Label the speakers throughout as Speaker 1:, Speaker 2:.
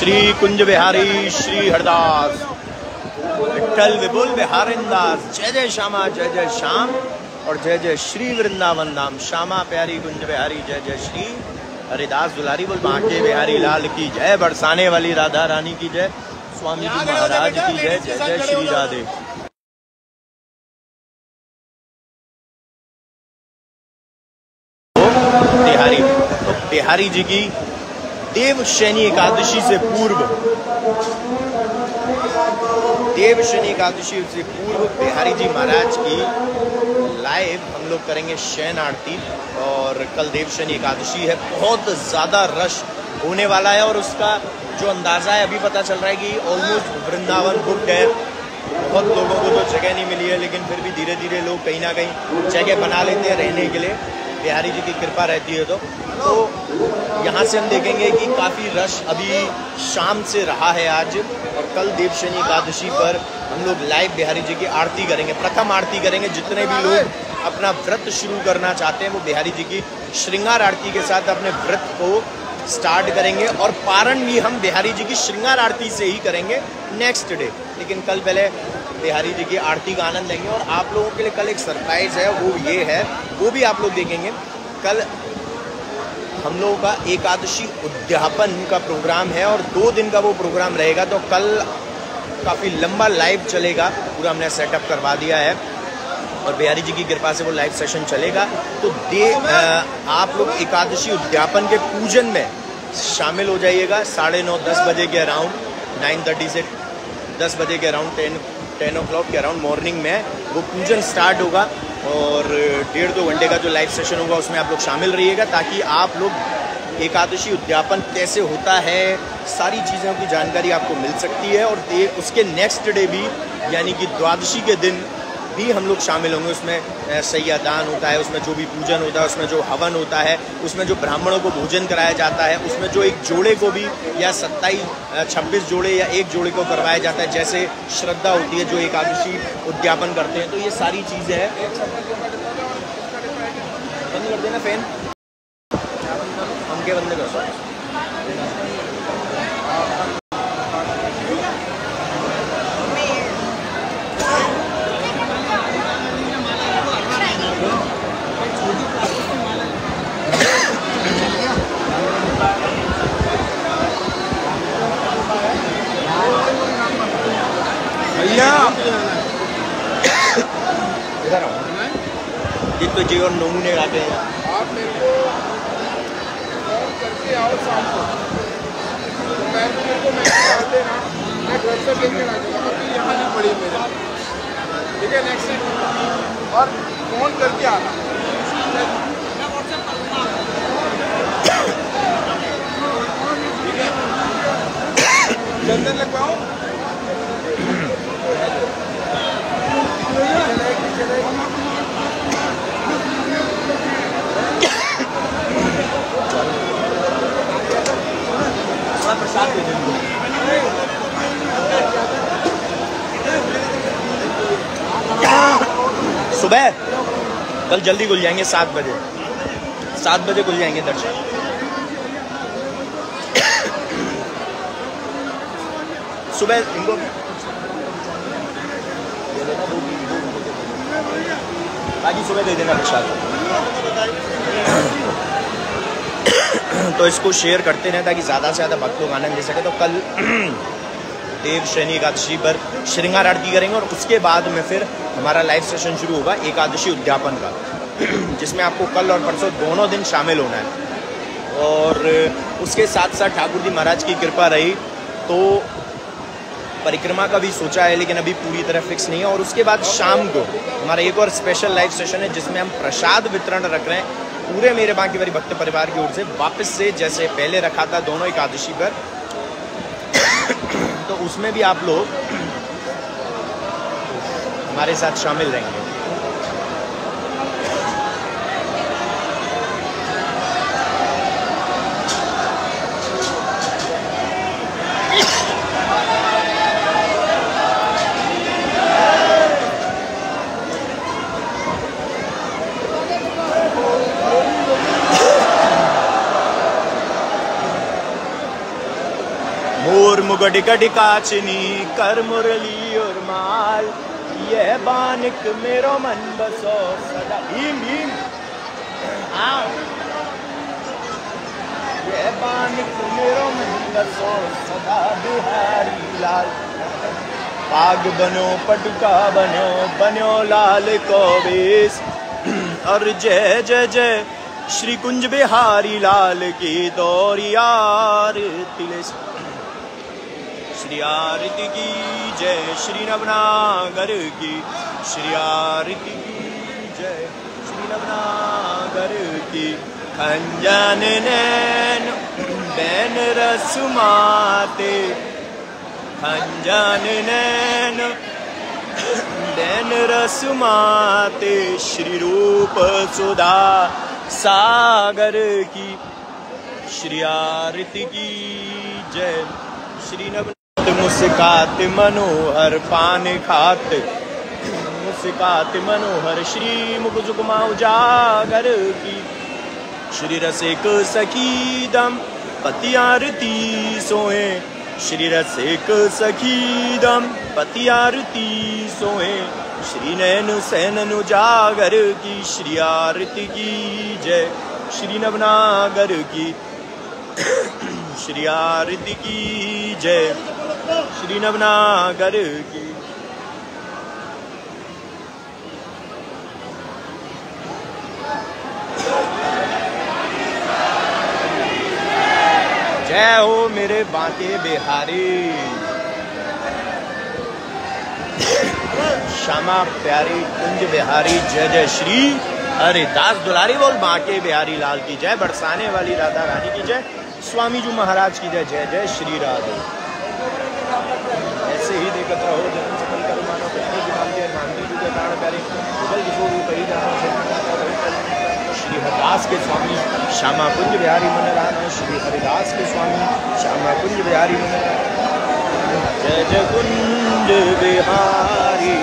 Speaker 1: श्री कुंज बिहारी श्री हरदास। विठल विपुल बिहारिंदास जय जय श्यामा, जय जय श्याम और जय जय श्री वृंदावन धाम। श्यामा प्यारी कुंज बिहारी, जय जय श्री। हरिदास दुलारी बोल, बांके बिहारी, लाल की जय, बरसाने वाली राधा रानी की जय, स्वामी जी महाराज की जय जय जय श्री राधे। बिहारी तो बिहारी जी की देव शनि एकादशी से पूर्व। देव शनि एकादशी से पूर्व बिहारी जी महाराज की लाइव हम लोग करेंगे शयन आरती और कल देव शनि एकादशी है। बहुत ज़्यादा रश होने वाला है और उसका जो अंदाज़ा है, अभी पता चल रहा है कि ऑलमोस्ट वृंदावन बुक है। बहुत लोगों को तो जगह नहीं मिली है, लेकिन फिर भी धीरे धीरे लोग कहीं ना कहीं जगह बना लेते हैं रहने के लिए। बिहारी जी की कृपा रहती है तो। तो यहाँ से हम देखेंगे कि काफ़ी रश अभी शाम से रहा है आज और कल देव शनि एकादशी पर हम लोग लाइव बिहारी जी की आरती करेंगे, प्रथम आरती करेंगे। जितने भी लोग अपना व्रत शुरू करना चाहते हैं, वो बिहारी जी की श्रृंगार आरती के साथ अपने व्रत को स्टार्ट करेंगे और पारण भी हम बिहारी जी की श्रृंगार आरती से ही करेंगे नेक्स्ट डे लेकिन कल पहले बिहारी जी की आरती का आनंद लेंगे और आप लोगों के लिए कल एक सरप्राइज़ है वो ये है वो भी आप लोग देखेंगे। कल हम लोगों का एकादशी उद्यापन का प्रोग्राम है और दो दिन का वो प्रोग्राम रहेगा तो कल काफ़ी लंबा लाइव चलेगा पूरा हमने सेटअप करवा दिया है। और बिहारी जी की कृपा से वो लाइव सेशन चलेगा। तो दे आ, आप लोग एकादशी उद्यापन के पूजन में शामिल हो जाइएगा साढ़े नौ दस बजे के अराउंड नाइन थर्टी से दस बजे के around ten ten o'clock के अराउंड मॉर्निंग में वो पूजन स्टार्ट होगा और डेढ़ दो घंटे का जो लाइव सेशन होगा उसमें आप लोग शामिल रहिएगा ताकि आप लोग एकादशी उद्यापन कैसे होता है, सारी चीज़ों की जानकारी आपको मिल सकती है और उसके नेक्स्ट डे भी, यानी कि द्वादशी के दिन भी हम लोग शामिल होंगे। उसमें सैयादान होता है, उसमें जो भी पूजन होता है, उसमें जो हवन होता है, उसमें जो ब्राह्मणों को भोजन कराया जाता है, उसमें जो एक जोड़े को भी, या सत्ताईस छब्बीस जोड़े या एक जोड़े को करवाया जाता है, जैसे श्रद्धा होती है, जो एकादशी उद्यापन करते हैं। तो ये सारी चीज़ें हैं। बंद कर देना फ़ैन। हमके बंद कर तो जी और नमूने आते हैं
Speaker 2: आप मेरे को फ़ोन करके आओ शाम को दोपहर को मेरे को मैसेज डाल देना मैं घर से लेकर आ अभी यहाँ नहीं पड़ी मेरे। ठीक है नेक्स्ट टाइम और फ़ोन करके आना। चंदन लगवाओ।
Speaker 1: प्रसाद दे सुबह कल जल्दी खुल जाएँगे सात बजे। सात बजे खुल जाएँगे दर्शन। सुबह इनको बाकी सुबह दे देना प्रसाद तो इसको शेयर करते रहें ताकि ज़्यादा से ज़्यादा भक्त लोग आनंद ले सके। तो कल देव श्रेणी एकादशी पर श्रृंगार आरती करेंगे और उसके बाद में फिर हमारा लाइव सेशन शुरू होगा एकादशी उद्यापन का, जिसमें आपको कल और परसों दोनों दिन शामिल होना है। और उसके साथ साथ ठाकुर जी महाराज की कृपा रही तो परिक्रमा का भी सोचा है, लेकिन अभी पूरी तरह फिक्स नहीं है। और उसके बाद शाम को हमारा एक और स्पेशल लाइव सेशन है, जिसमें हम प्रसाद वितरण रख रहे हैं। पूरे मेरे बाकी बारी भक्त परिवार की ओर से वापस से, जैसे पहले रखा था, दोनों एकादशी पर। तो उसमें भी आप लोग हमारे साथ शामिल रहेंगे। मोर मुगडिगडिकाचिनी कर मुरलियो। यह बानिक मेरो मन बसो सदा। भीम भीम। आओ यह बानिक मेरो मन बसो सदा। बिहारी लाल। पाग बनो, पटुका बनो बनो लाल को बेस और जय जय जय श्री कुंज बिहारी लाल की दौरियार तिलेश श्री आरती की जय श्री नवनागर की। श्री आरती की जय श्री नवनागर की। खंजन नैन, बैन रसमाते। खंजन नैन, बैन रसमाते। श्री रूप सुधा सागर की। श्री आरती की जय श्री नव मुस्कात मनोहर पान खात। मुस्कात मनोहर श्री मुख जुगमा उजागर की। श्री रसिक सखीदम आरती सोए श्री रसिक सखीदम आरती सोए श्री नैन सैनन उजागर की, श्री आरती की जय। श्री नवनागर की। श्री आरती की जय। श्री नवनागर की। जय हो मेरे बांके बिहारी। श्यामा प्यारी कुंज बिहारी, जय जय श्री। अरे दास दुलारी बोल, बांके बिहारी लाल की जय, बरसाने वाली राधा रानी की जय स्वामी जी महाराज की जय जय जय श्री राधे ऐसे ही देखत रहो जन्म सफल कर मानो कृष्ण की मानते मानती जी के प्राण प्यारे उगल किशोर कही जाना श्री हरिदास के स्वामी श्यामा कुंज बिहारी मन राना श्री हरिदास के स्वामी श्यामा कुंज बिहारी मन जय जय कुंज बिहारी,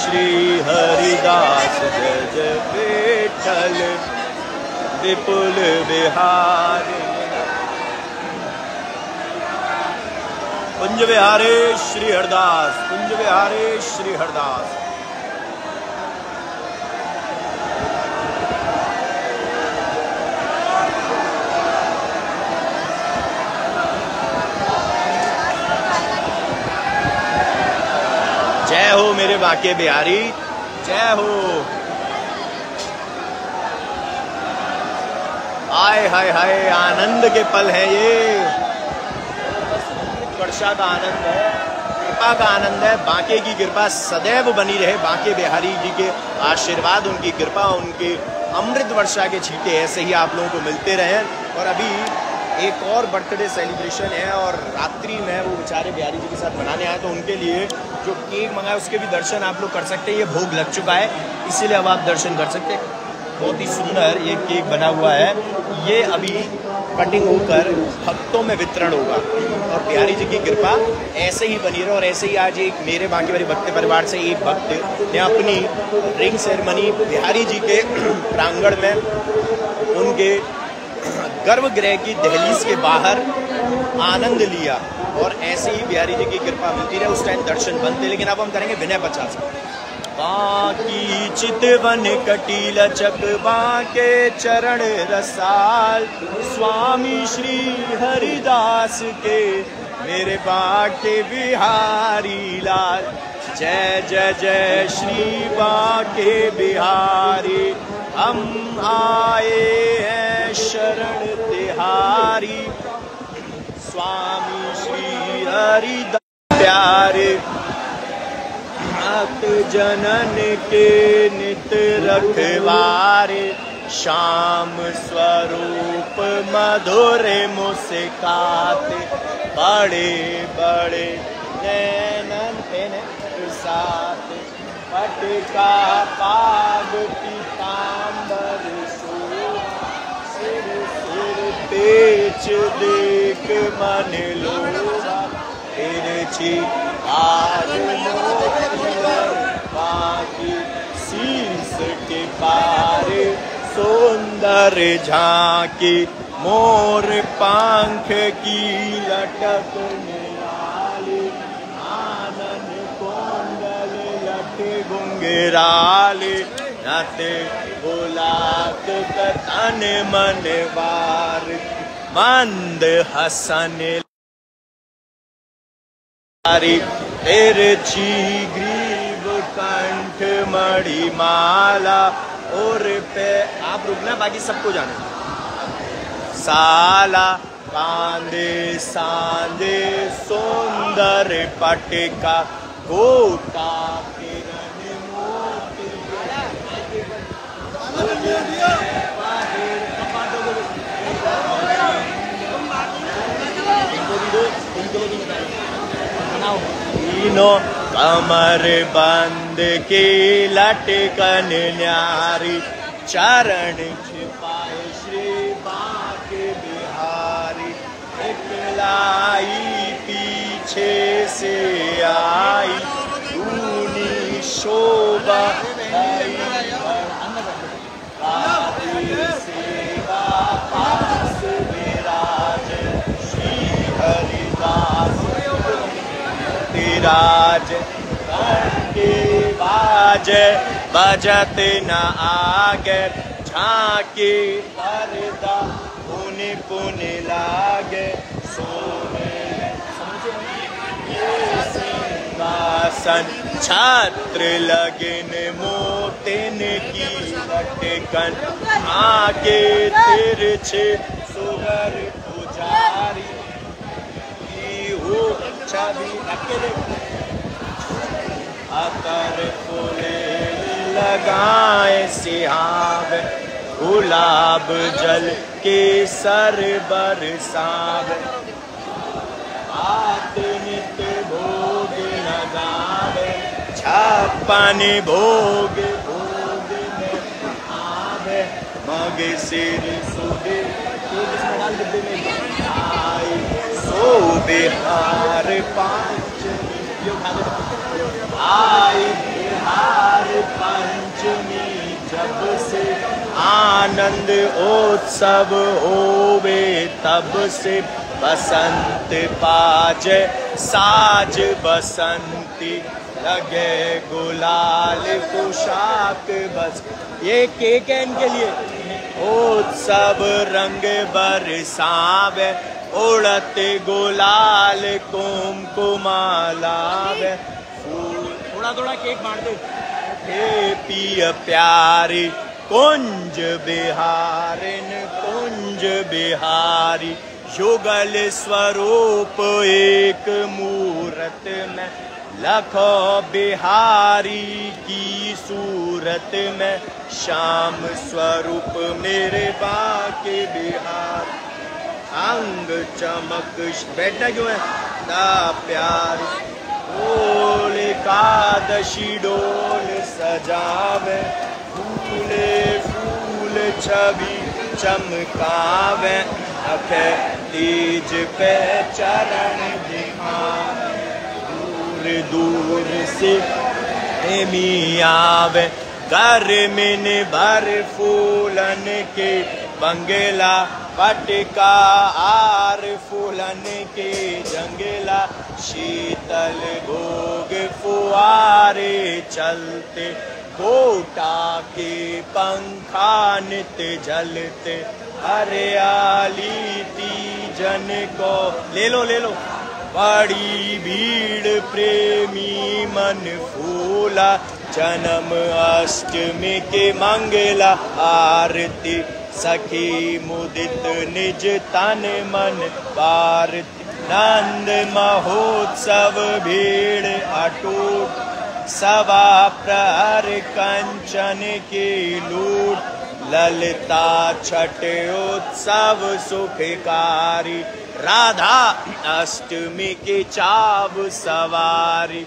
Speaker 1: श्री हरिदास, जय जय विठल विपुल बिहारी कुंज बिहारे, श्री हरदास कुंज बिहारे, श्री हरदास। जय हो मेरे बाके बिहारी, जय हो। हाय हाय हाय, आनंद के पल है ये। वर्षा का आनंद है, कृपा का आनंद है, बांके की कृपा सदैव बनी रहे। बांके बिहारी जी के आशीर्वाद, उनकी कृपा, उनके अमृत वर्षा के छींटे ऐसे ही आप लोगों को मिलते रहे। और अभी एक और बर्थडे सेलिब्रेशन है और रात्रि में वो बेचारे बिहारी जी के साथ मनाने आए तो उनके लिए जो केक मंगाए उसके भी दर्शन आप लोग कर सकते हैं। ये भोग लग चुका है, इसीलिए अब आप दर्शन कर सकते हैं। बहुत ही सुंदर ये केक बना हुआ है। ये अभी कटिंग होकर भक्तों में वितरण होगा। और बिहारी जी की कृपा ऐसे ही बनी रहे और ऐसे ही आज एक मेरे बाकी वाले भक्त परिवार से एक भक्त ने अपनी रिंग सेरेमनी बिहारी जी के प्रांगण में उनके गर्भगृह की दहलीज के बाहर आनंद लिया। और ऐसे ही बिहारी जी की कृपा मिलती रहे, उस टाइम दर्शन बनते, लेकिन अब हम करेंगे विनय पचास बाकी चितवन कटी लचक बाके चरण रसाल, स्वामी श्री हरिदास के मेरे बाके बिहारी लाल। जय जय जय श्री बाके बिहारी, हम आए हैं शरण तिहारी। स्वामी श्री हरिदास प्यारे। भक्त जनन के नित रखवारे, श्याम स्वरूप मधुर मुस्कात। बड़े बड़े नैनन साथ पटका पाग पीताम्बर सिर सिर पेच देख मन तिरछी आज बाकी शीस के पार, सुंदर झांकी, मोर पंख की लटक आनंद लट गुंगराली, नते बुलाक तन मन वार। मंद हसन तारी तिरछी ग्रीव कंठ मणि माला और पे आप रुकना बाकी सबको जाने साला कांदे सांदे, सुंदर पटका, गोटा किरण मोती तीनों कमर बंद की लटकन न्यारी, चरण छिपाए श्री बाके बिहारी। इकलाई पीछे से आई शोभा लाई राज बाज, बजत न आगे। झांकी पर्दा पुनि पुनि लागे। सोने सिंहासन छात्र लगिन मोतिन की लटकन। आगे तिरछे सुगर पुजारी हो छवि अतर फूले लगाए सिहाव गुलाब जल के सर बरसाव आत भोग लगावे छप्पन भोग भोग में आवे। मग सिर आए बिहार पाँच आई बिहार पंचमी जब से आनंद उत्सव होवे तब से बसंत पाज साज बसंती लगे गुलाल पोशाक बस ये केक है इनके लिए उत्सव रंग बरसावे उड़ते गुलाल कुमकुमालाव फूल थोड़ा थोड़ा केक बांट दे। हे पिय प्यारी कुंज बिहारिन कुंज बिहारी युगल स्वरूप एक मूरत में। लखो बिहारी की सूरत में श्याम स्वरूप मेरे बाके बिहार। अंग चमक, बैठा क्यों है? ना प्यार डोल एकादशी डोल सजावे। फूले, फूल छवि चमकावे। अखे, तीज पे चरण दिखावे। दूर दूर से आवे। घर में भर फूलन के बंगला, पटका आर फूलन के जंगला। शीतल भोग फुआरे चलते कोटा के पंखा नित जलते। हरियाली ती जन को ले लो ले लो। बड़ी भीड़ प्रेमी मन फूला, जन्म अष्टमी के मंगला आरती। सखी मुदित निज तन मन पारती। नंद महोत्सव भीड़ अटूट। सवा प्रहर कंचन की लूट। ललिता छठ उत्सव सुखकारी। राधा, अष्टमी की चाव सवारी।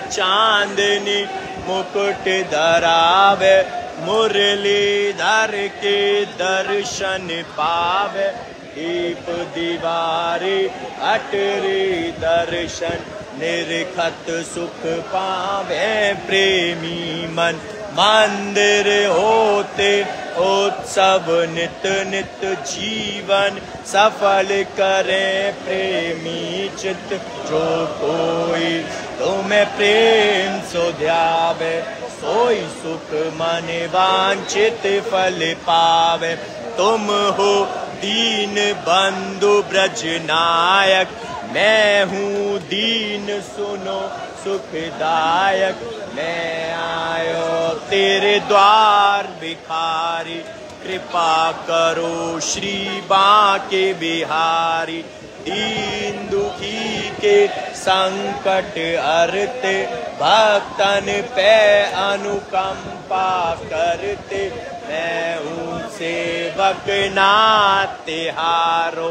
Speaker 1: चांदनी मुकुट धरावे मुरलीधर के दर्शन पावे। दीप दीवारी, अटरी दर्शन, निर्खत सुख पावे। प्रेमी मन मंदिर होते, उत्सव नित नित जीवन सफल करें प्रेमी चित जो कोई तुम्हें प्रेम सो ध्यावे सोई सुख मन वांछित फल पावे। तुम हो दीन बंधु ब्रज नायक, मैं हूँ दीन सुनो सुखदायक। मैं आयो तेरे द्वार भिखारी, कृपा करो श्री बाके बिहारी। दीन दुखी के संकट अर्ते भक्तन पे अनुकंपा करते। मैं हूँ सेवक नाते हारो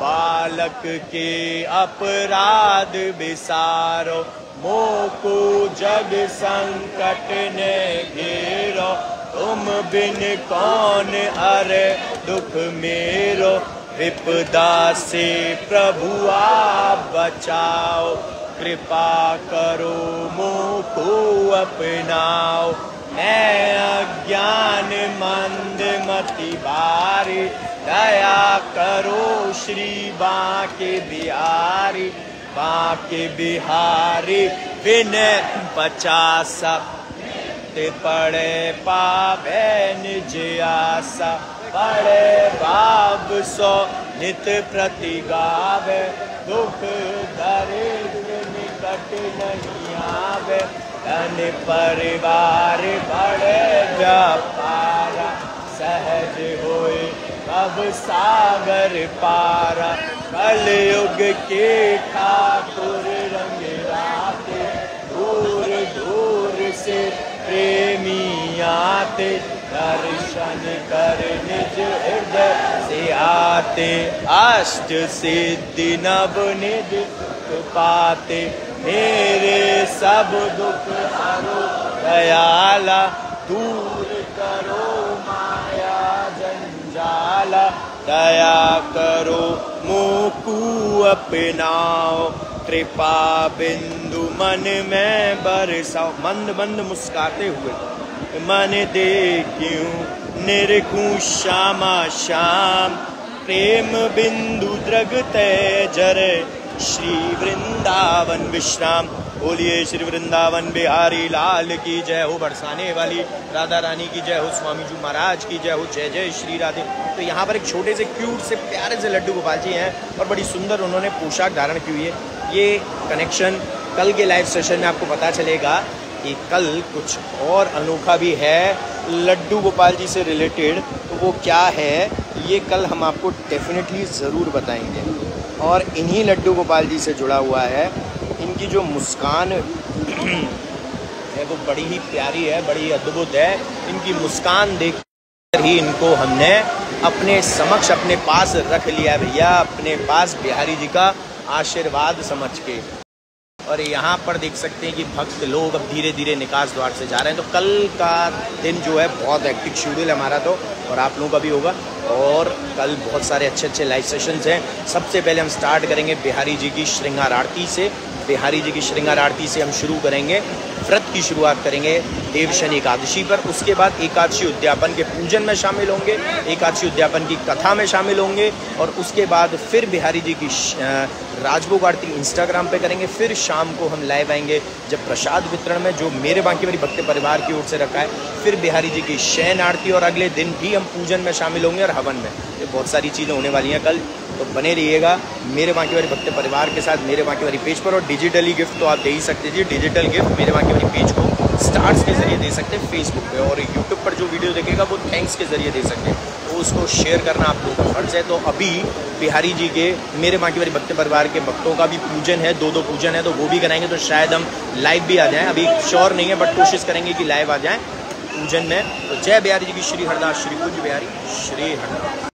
Speaker 1: बालक के अपराध बिसारो, मोको जग संकट ने घेरो। तुम बिन कौन? अरे दुख मेरो। विपदा से प्रभु, आप बचाओ। कृपा करो, मोको अपनाओ। मैं अज्ञान मंद मति बारी। दया करो श्री बाके बिहारी बाके बिहारी विनय पचास। पड़े पावे निज आशा पड़े बाब सो नित प्रति गावे दुख दरिद्र निकट नहीं आवे। धन परिवार बड़े व्यापारा, सहज होए कब सागर पारा कल युग के ठाकुर रंग राते, दूर दूर से प्रेमी आते, दर्शन कर निज हृदय से आते, अष्ट सिद्धि नव निज पाते, मेरे सब दुख हरो, दयाला दूर करो। जंजाला दया करो, मोकू अपनाओ। कृपा बिंदु मन में बरसाओ। मंद मंद मुस्काते हुए। मन देखूँ निरखूं श्यामा श्याम। प्रेम बिंदु द्रगते जरे श्री वृंदावन विश्राम। बोलिए श्री वृंदावन बिहारी लाल की जय हो बरसाने वाली, राधा रानी की जय हो स्वामी जी महाराज की जय हो, जय जय श्री राधे। तो यहाँ पर एक छोटे से क्यूट से प्यारे से लड्डू गोपाल जी हैं और बड़ी सुंदर उन्होंने पोशाक धारण की हुई है। ये कनेक्शन कल के लाइव सेशन में आपको पता चलेगा कि कल कुछ और अनोखा भी है लड्डू गोपाल जी से रिलेटेड तो वो क्या है, ये कल हम आपको डेफिनेटली ज़रूर बताएँगे। और इन्हीं लड्डू गोपाल जी से जुड़ा हुआ है। इनकी जो मुस्कान है, वो बड़ी ही प्यारी है, बड़ी अद्भुत है। इनकी मुस्कान देख ही इनको हमने अपने समक्ष, अपने पास रख लिया भैया, अपने पास बिहारी जी का आशीर्वाद समझ के। और यहाँ पर देख सकते हैं कि भक्त लोग अब धीरे धीरे निकास द्वार से जा रहे हैं। तो कल का दिन जो है बहुत एक्टिव शेड्यूल है हमारा तो और आप लोगों का भी होगा। और कल बहुत सारे अच्छे अच्छे लाइव सेशंस हैं। सबसे पहले हम स्टार्ट करेंगे बिहारी जी की श्रृंगार आरती से। बिहारी जी की श्रृंगार आरती से हम शुरू करेंगे। व्रत की शुरुआत करेंगे देव शनि एकादशी पर। उसके बाद एकादशी उद्यापन के पूजन में शामिल होंगे। एकादशी उद्यापन की कथा में शामिल होंगे और उसके बाद फिर बिहारी जी की राजभोग आरती इंस्टाग्राम पे करेंगे। फिर शाम को हम लाइव आएँगे जब प्रसाद वितरण में, जो मेरे बाकी वाली भक्त परिवार की ओर से रखा है, फिर बिहारी जी की शयन आरती और अगले दिन भी हम पूजन में शामिल होंगे और हवन में। ये बहुत सारी चीज़ें होने वाली हैं। कल तो बने रहिएगा। मेरे बाकी वाली भक्त परिवार के साथ मेरे बाकी वाली पेज पर और डिजिटली गिफ्ट तो आप दे ही सकते जी। डिजिटल गिफ्ट मेरे बाकी वाली पेज को स्टार्स के ज़रिए दे सकते हैं फेसबुक पे। और यूट्यूब पर जो वीडियो देखेगा वो थैंक्स के ज़रिए दे सकते हैं। तो उसको शेयर करना आप लोगों का फ़र्ज़ है। तो अभी बिहारी जी के, मेरे बाकी भक्त परिवार के भक्तों का भी पूजन है दो दो पूजन है तो वो भी कराएँगे। तो शायद हम लाइव भी आ जाएँ। अभी श्योर नहीं है बट कोशिश करेंगे कि लाइव आ जाएँ पूजन में। तो जय बिहारी जी की श्री हरदास, श्री कुंज बिहारी, श्री हरदास।